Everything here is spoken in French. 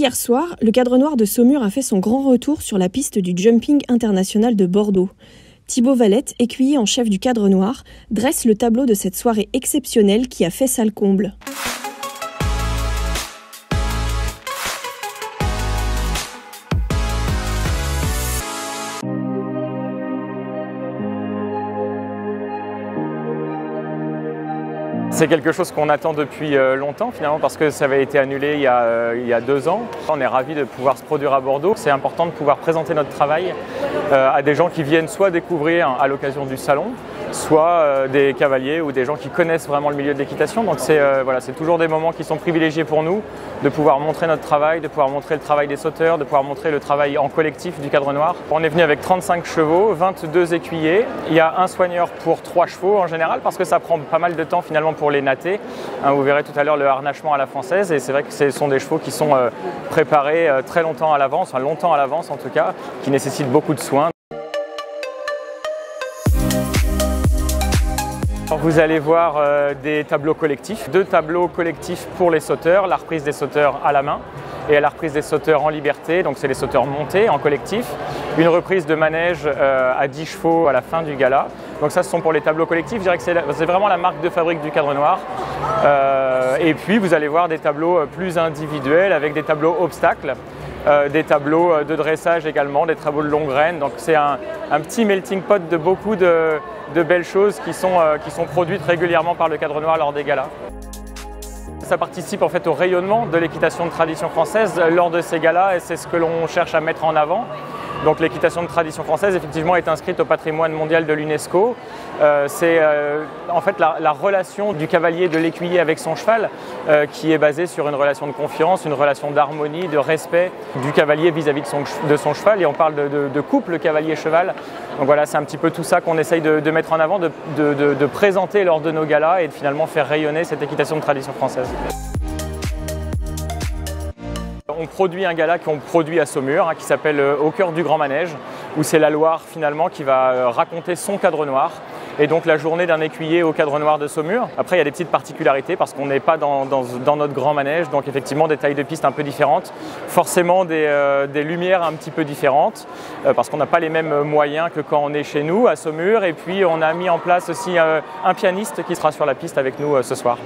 Hier soir, le cadre noir de Saumur a fait son grand retour sur la piste du jumping international de Bordeaux. Thibaut Valette, écuyer en chef du cadre noir, dresse le tableau de cette soirée exceptionnelle qui a fait salle comble. C'est quelque chose qu'on attend depuis euh, longtemps finalement parce que ça avait été annulé il y, a, euh, il y a deux ans. On est ravis de pouvoir se produire à Bordeaux. C'est important de pouvoir présenter notre travail euh, à des gens qui viennent soit découvrir à l'occasion du salon, soit des cavaliers ou des gens qui connaissent vraiment le milieu de l'équitation. Donc c'est euh, voilà, toujours des moments qui sont privilégiés pour nous, de pouvoir montrer notre travail, de pouvoir montrer le travail des sauteurs, de pouvoir montrer le travail en collectif du cadre noir. On est venu avec 35 chevaux, 22 écuyers. Il y a un soigneur pour 3 chevaux en général parce que ça prend pas mal de temps finalement pour les natter. Hein, vous verrez tout à l'heure le harnachement à la française et c'est vrai que ce sont des chevaux qui sont euh, préparés très longtemps à l'avance, enfin longtemps à l'avance en tout cas, qui nécessitent beaucoup de soins. Vous allez voir euh, des tableaux collectifs, deux tableaux collectifs pour les sauteurs, la reprise des sauteurs à la main et la reprise des sauteurs en liberté, donc c'est les sauteurs montés en collectif, une reprise de manège euh, à 10 chevaux à la fin du gala. Donc ça ce sont pour les tableaux collectifs, je dirais que c'est vraiment la marque de fabrique du cadre noir. Euh, et puis vous allez voir des tableaux plus individuels avec des tableaux obstacles. des tableaux de dressage également, des tableaux de longue graine. Donc c'est un, petit melting pot de beaucoup de, belles choses euh, qui sont produites régulièrement par le cadre noir lors des galas. Ça participe en fait au rayonnement de l'équitation de tradition française lors de ces galas et c'est ce que l'on cherche à mettre en avant. Donc l'équitation de tradition française effectivement est inscrite au patrimoine mondial de l'UNESCO. Euh, c'est euh, en fait la, relation du cavalier de l'écuyer avec son cheval euh, qui est basée sur une relation de confiance, une relation d'harmonie, de respect du cavalier vis-à-vis de, son, cheval. Et on parle de, couple cavalier-cheval. Donc voilà, c'est un petit peu tout ça qu'on essaye de, mettre en avant, de présenter lors de nos galas et de finalement faire rayonner cette équitation de tradition française on produit un gala qu'on produit à Saumur, hein, qui s'appelle euh, Au cœur du Grand Manège, où c'est la Loire finalement qui va euh, raconter son cadre noir. Et donc la journée d'un écuyer au cadre noir de Saumur. Après, il y a des petites particularités parce qu'on n'est pas dans, notre grand manège, donc effectivement des tailles de piste un peu différentes, forcément des, euh, lumières un petit peu différentes, parce qu'on n'a pas les mêmes moyens que quand on est chez nous à Saumur. Et puis on a mis en place aussi un pianiste qui sera sur la piste avec nous ce soir.